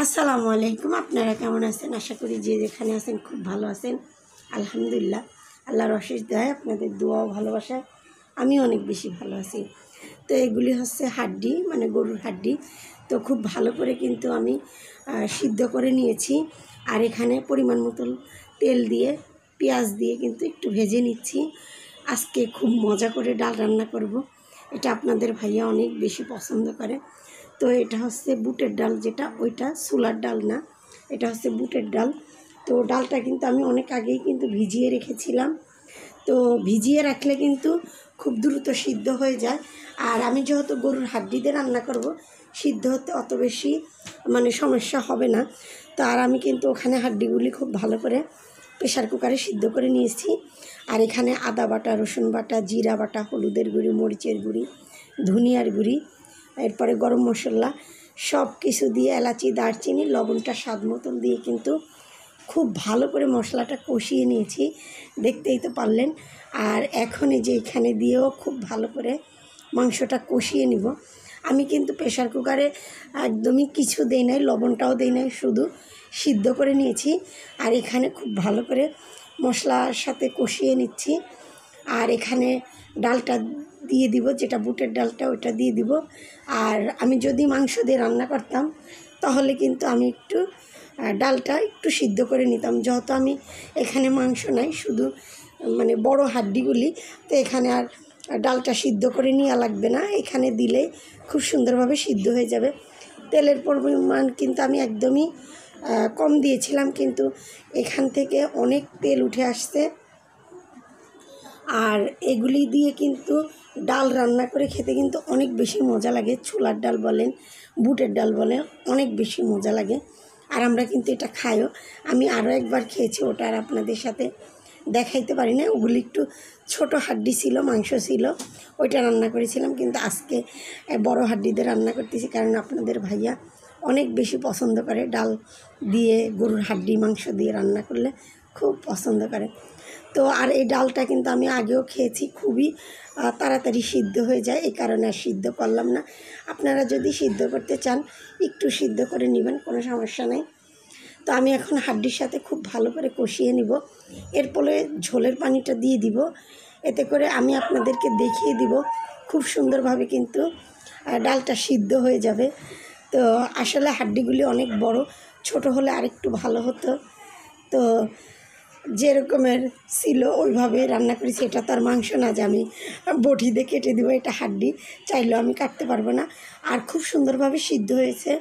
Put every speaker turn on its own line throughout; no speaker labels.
আসসালামু আলাইকুম, আপনারা কেমন আছেন? আশা করি যে যেখানে আছেন খুব ভালো আছেন। আলহামদুলিল্লাহ, আল্লাহর অশেষ দেয় আপনাদের দোয়াও ভালোবাসায় আমি অনেক বেশি ভালো আছি। তো এগুলি হচ্ছে হাড্ডি মানে গরুর হাড্ডি। তো খুব ভালো করে কিন্তু আমি সিদ্ধ করে নিয়েছি। আর এখানে পরিমাণ মতো তেল দিয়ে, পেঁয়াজ দিয়ে কিন্তু একটু ভেজে নিচ্ছি। আজকে খুব মজা করে ডাল রান্না করব। এটা আপনাদের ভাইয়া অনেক বেশি পছন্দ করে। তো এটা হচ্ছে বুটের ডাল যেটা, ওইটা সোলার ডাল না, এটা হচ্ছে বুটের ডাল। তো ডালটা কিন্তু আমি অনেক আগেই কিন্তু ভিজিয়ে রেখেছিলাম। তো ভিজিয়ে রাখলে কিন্তু খুব দ্রুত সিদ্ধ হয়ে যায়। আর আমি যেহেতু গরুর হাড্ডি দিয়ে রান্না করব, সিদ্ধ হতে অত বেশি মানে সমস্যা হবে না। তো আর আমি কিন্তু ওখানে হাড্ডিগুলি খুব ভালো করে প্রেশার কুকারে সিদ্ধ করে নিয়েছি। আর এখানে আদা বাটা, রসুন বাটা, জিরা বাটা, হলুদের গুঁড়ি, মরিচের গুঁড়ি, ধনিয়ার গুঁড়ি এরপরে গরম মশলা সব কিছু দিয়ে এলাচি, দারচিনি, লবণটা স্বাদ মতন দিয়ে কিন্তু খুব ভালো করে মশলাটা কষিয়ে নিয়েছি। দেখতেই তো পারলেন। আর এখন এই যে এখানে দিয়েও খুব ভালো করে মাংসটা কষিয়ে নিব। আমি কিন্তু প্রেশার কুকারে একদমই কিছু দেই নাই, লবণটাও দেই নাই, শুধু সিদ্ধ করে নিয়েছি। আর এখানে খুব ভালো করে মশলার সাথে কষিয়ে নিচ্ছি। আর এখানে ডালটা দিয়ে দিব, যেটা বুটের ডালটা ওটা দিয়ে দিব। আর আমি যদি মাংস দিয়ে রান্না করতাম, তাহলে কিন্তু আমি একটু ডালটা একটু সিদ্ধ করে নিতাম। যেহেতু আমি এখানে মাংস নাই, শুধু মানে বড় হাড্ডিগুলি, তো এখানে আর ডালটা সিদ্ধ করে নেওয়া লাগবে না। এখানে দিলে খুব সুন্দরভাবে সিদ্ধ হয়ে যাবে। তেলের পরিমাণ কিন্তু আমি একদমই কম দিয়েছিলাম, কিন্তু এখান থেকে অনেক তেল উঠে আসছে। আর এগুলি দিয়ে কিন্তু ডাল রান্না করে খেতে কিন্তু অনেক বেশি মজা লাগে। ছোলার ডাল বলেন, বুটের ডাল বলেন, অনেক বেশি মজা লাগে। আর আমরা কিন্তু এটা খাইও। আমি আরও একবার খেয়েছি ওটা আর আপনাদের সাথে দেখাইতে পারি না। ওগুলি একটু ছোট হাড্ডি ছিল, মাংস ছিল, ওইটা রান্না করেছিলাম। কিন্তু আজকে বড় হাড্ডিতে রান্না করতেছি কারণ আপনাদের ভাইয়া অনেক বেশি পছন্দ করে ডাল দিয়ে গরুর হাড্ডি, মাংস দিয়ে রান্না করলে। খুব পছন্দ করে। তো আর এই ডালটা কিন্তু আমি আগেও খেয়েছি, খুবই তাড়াতাড়ি সিদ্ধ হয়ে যায়, এই কারণে আর সিদ্ধ করলাম না। আপনারা যদি সিদ্ধ করতে চান, একটু সিদ্ধ করে নেবেন, কোনো সমস্যা নেই। তো আমি এখন হাড্ডির সাথে খুব ভালো করে কষিয়ে নিব। এরপরে ঝোলের পানিটা দিয়ে দিব। এতে করে আমি আপনাদেরকে দেখিয়ে দিব, খুব সুন্দরভাবে কিন্তু ডালটা সিদ্ধ হয়ে যাবে। তো আসলে হাড্ডিগুলি অনেক বড়, ছোট হলে আরেকটু ভালো হতো। তো যেরকমের ছিল, ওইভাবে রান্না করেছি। এটা তার মাংস না যে আমি বটি দিয়ে কেটে দেবো, এটা হাড্ডি। চাইলেও আমি কাটতে পারব না। আর খুব সুন্দরভাবে সিদ্ধ হয়েছে।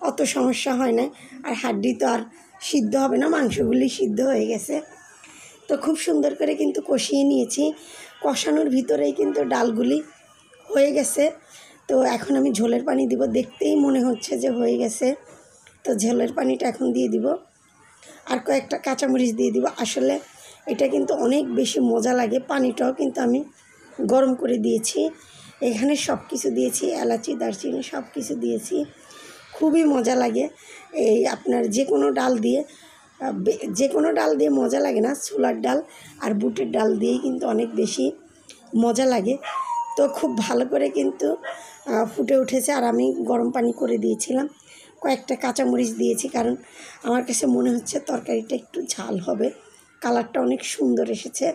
অত সমস্যা হয় না আর হাড্ডি তো আর সিদ্ধ হবে না, মাংসগুলি সিদ্ধ হয়ে গেছে। তো খুব সুন্দর করে কিন্তু কষিয়ে নিয়েছি। কষানোর ভিতরেই কিন্তু ডালগুলি হয়ে গেছে। তো এখন আমি ঝোলের পানি দিব। দেখতেই মনে হচ্ছে যে হয়ে গেছে। তো ঝোলের পানিটা এখন দিয়ে দিব। আর কয়েকটা কাঁচামরিচ দিয়ে দিব। আসলে এটা কিন্তু অনেক বেশি মজা লাগে। পানিটাও কিন্তু আমি গরম করে দিয়েছি। এখানে সব কিছু দিয়েছি, এলাচি, দারচিনি সব কিছু দিয়েছি। খুবই মজা লাগে। এই আপনার যে কোনো ডাল দিয়ে যে কোনো ডাল দিয়ে মজা লাগে না, ছোলার ডাল আর বুটের ডাল দিয়েই কিন্তু অনেক বেশি মজা লাগে। তো খুব ভালো করে কিন্তু ফুটে উঠেছে আর আমি গরম পানি করে দিয়েছিলাম। কয়েকটা কাঁচামরিচ দিয়েছি, কারণ আমার কাছে মনে হচ্ছে তরকারিটা একটু ঝাল হবে। কালারটা অনেক সুন্দর এসেছে।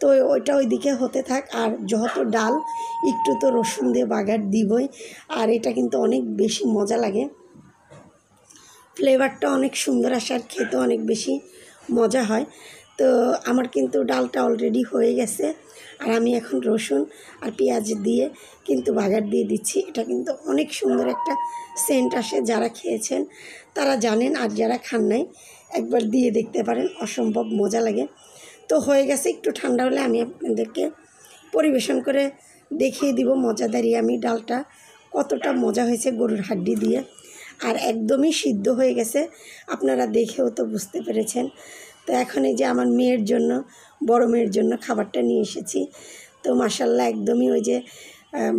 তো ওইটা ওইদিকে হতে থাক। আর যত ডাল, একটু তো রসুন দিয়ে বাগার দিবই। আর এটা কিন্তু অনেক বেশি মজা লাগে। ফ্লেভারটা অনেক সুন্দর আসে আর খেতে অনেক বেশি মজা হয়। তো আমার কিন্তু ডালটা অলরেডি হয়ে গেছে। আর আমি এখন রসুন আর পেঁয়াজ দিয়ে কিন্তু বাগার দিয়ে দিচ্ছি। এটা কিন্তু অনেক সুন্দর একটা সেন্ট আসে যারা খেয়েছেন, তারা জানেন আর যারা খান নাই, একবার দিয়ে দেখতে পারেন, অসম্ভব মজা লাগে। তো হয়ে গেছে, একটু ঠান্ডা হলে আমি আপনাদেরকে পরিবেশন করে দেখিয়ে দিব মজাদারি। আমি ডালটা কতটা মজা হয়েছে গরুর হাড্ডি দিয়ে। আর একদমই সিদ্ধ হয়ে গেছে, আপনারা দেখেও তো বুঝতে পেরেছেন। তো এখন এই যে আমার মেয়ের জন্য, বড় মেয়ের জন্য খাবারটা নিয়ে এসেছি। তো মাসাল্লাহ একদমই ওই যে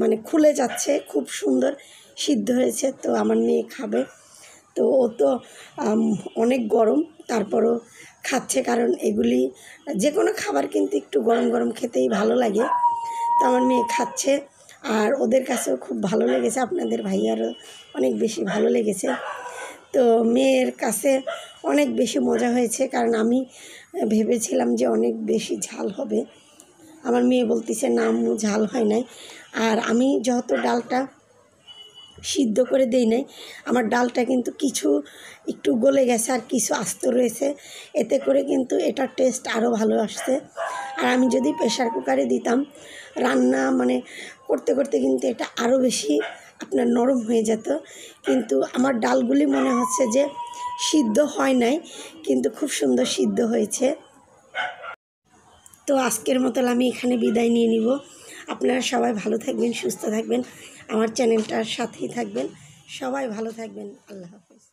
মানে খুলে যাচ্ছে, খুব সুন্দর, সিদ্ধ হয়েছে। তো আমার মেয়ে খাবে। তো ও তো অনেক গরম, তারপরও খাচ্ছে কারণ এগুলি যে কোনো খাবার কিন্তু একটু গরম গরম খেতেই ভালো লাগে। তো আমার মেয়ে খাচ্ছে আর ওদের কাছেও খুব ভালো লেগেছে, আপনাদের ভাইয়ারও অনেক বেশি ভালো লেগেছে। তো মেয়ের কাছে অনেক বেশি মজা হয়েছে, কারণ আমি ভেবেছিলাম যে অনেক বেশি ঝাল হবে। আমার মেয়ে বলতেছে, না আম্মু, ঝাল হয় নাই। আর আমি যত ডালটা সিদ্ধ করে দেই নাই, আমার ডালটা কিন্তু কিছু, একটু গলে গেছে আর কিছু আস্ত রয়েছে। এতে করে কিন্তু এটার টেস্ট আরও ভালো আসছে। আর আমি যদি প্রেশার কুকারে দিতাম, রান্না মানে করতে করতে কিন্তু এটা আরও বেশি আপনার নরম হয়ে যেত। কিন্তু আমার ডালগুলি মনে হচ্ছে যে সিদ্ধ হয় নাই, কিন্তু খুব সুন্দর সিদ্ধ হয়েছে। তো আজকের মতো আমি এখানে বিদায় নিয়ে নিব। আপনারা সবাই ভালো থাকবেন, সুস্থ থাকবেন। আমার চ্যানেলটার সাথেই থাকবেন। সবাই ভালো থাকবেন। আল্লাহ হাফিজ।